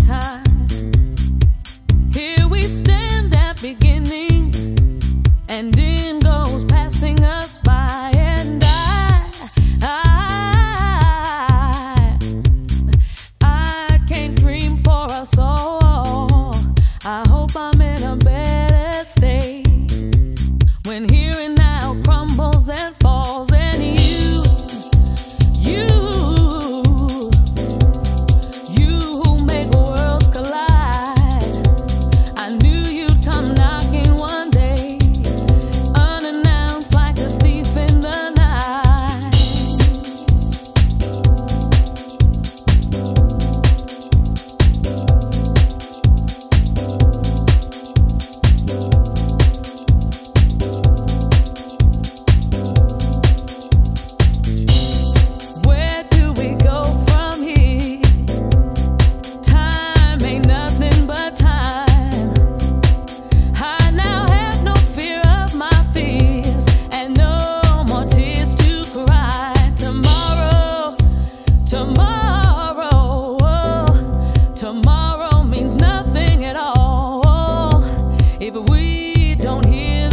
time. But we don't hear.